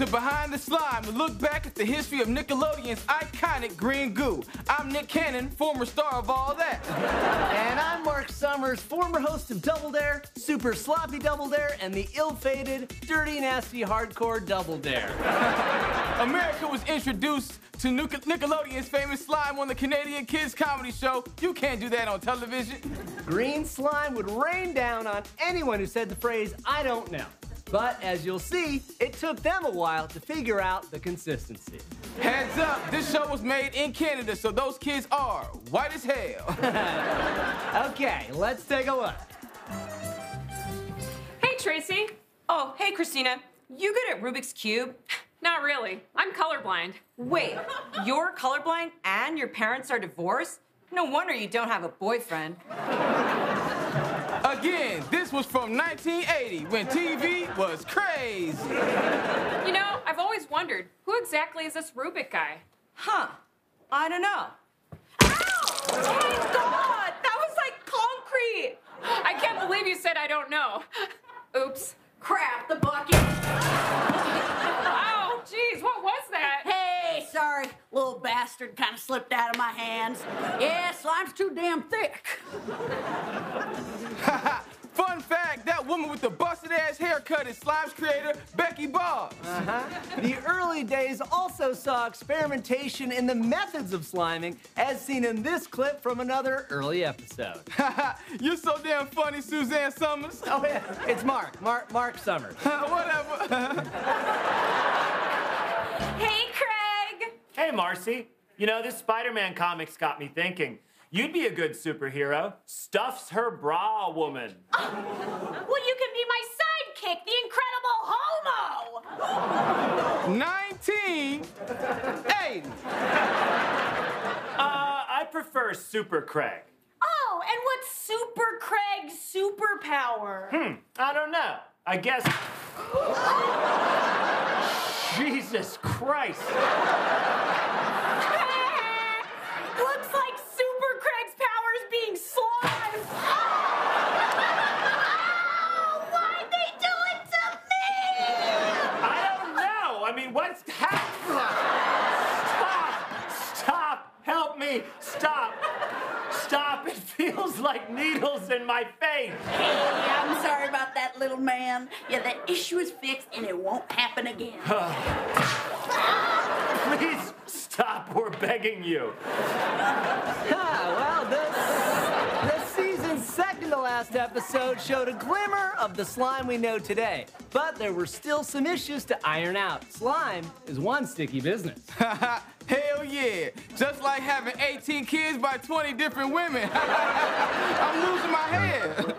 to Behind the Slime, a look back at the history of Nickelodeon's iconic green goo. I'm Nick Cannon, former star of all that. And I'm Marc Summers, former host of Double Dare, Super Sloppy Double Dare, and the ill-fated, dirty, nasty, hardcore Double Dare. America was introduced to Nickelodeon's famous slime on the Canadian Kids Comedy Show. You can't do that on television. Green slime would rain down on anyone who said the phrase, I don't know. But as you'll see, it took them a while to figure out the consistency. Heads up, this show was made in Canada, so those kids are white as hell. okay, let's take a look. Hey, Tracy. Oh, hey, Christina. You good at Rubik's Cube? Not really. I'm colorblind. Wait, you're colorblind and your parents are divorced? No wonder you don't have a boyfriend. Again, this was from 1980 when TV was crazy. You know, I've always wondered who exactly is this Rubik guy? Huh. I don't know. Ow! Oh my god! That was like concrete! I can't believe you said I don't know. Oops. Crap, the bucket. oh, jeez, what was that? Hey, sorry. Little bastard kind of slipped out of my hands. Yeah, slime's too damn thick. With the busted ass haircut is Slime's creator, Becky Boggs. Uh-huh. The early days also saw experimentation in the methods of sliming, as seen in this clip from another early episode. You're so damn funny, Suzanne Summers. Oh, yeah. It's Marc. Marc, Marc Summers. Whatever. hey, Craig. Hey, Marcy. You know, this Spider-Man comic's got me thinking. You'd be a good superhero. Stuffs her bra woman. well, you can be my sidekick, the Incredible Homo. 1980. Uh, I prefer Super Craig. Oh, and what's Super Craig's superpower? Hmm, I don't know. I guess. Jesus Christ. Looks like Super Craig's power is being slimed. Oh, why'd they do it to me? I don't know. I mean, what's happening? Stop! Stop! Help me! Stop! Stop! It feels like needles in my face. Hey, I'm sorry about that, little man. Yeah, the issue is fixed and it won't happen again. Please stop. We're begging you. Ah, well, this, this season's second to last episode showed a glimmer of the slime we know today. But there were still some issues to iron out. Slime is one sticky business. Hell yeah. Just like having 18 kids by 20 different women. I'm losing my head.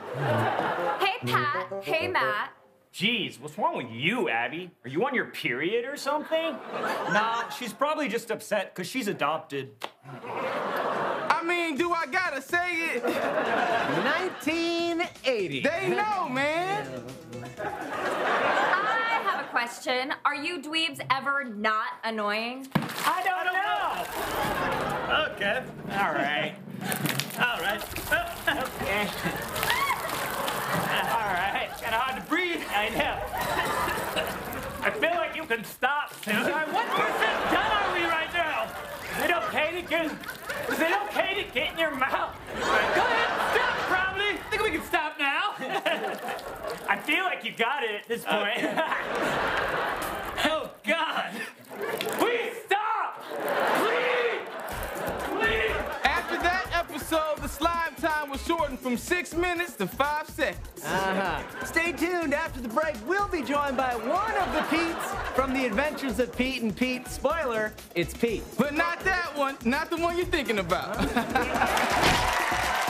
Hey, Pat. Hey, Matt. Geez, what's wrong with you, Abby? Are you on your period or something? nah, she's probably just upset because she's adopted. I mean, do I gotta say it? 1980. They know, man. I have a question. Are you dweebs ever not annoying? I don't, know. Okay. All right. All right. okay. All right. Kind of hard to breathe. I know. I feel like you can stop soon. What percent done are we right now? Is it okay to get? Is it okay to get in your mouth? Go ahead. Stop, probably. I think we can stop now. I feel like you got it at this point. oh God. Please stop. Please. Please. After that episode, the slime time was shortened from six minutes to five seconds. Uh-huh. Stay tuned. After the break, we'll be joined by one of the Pete's from the Adventures of Pete and Pete. Spoiler, it's Pete. But not that one, not the one you're thinking about.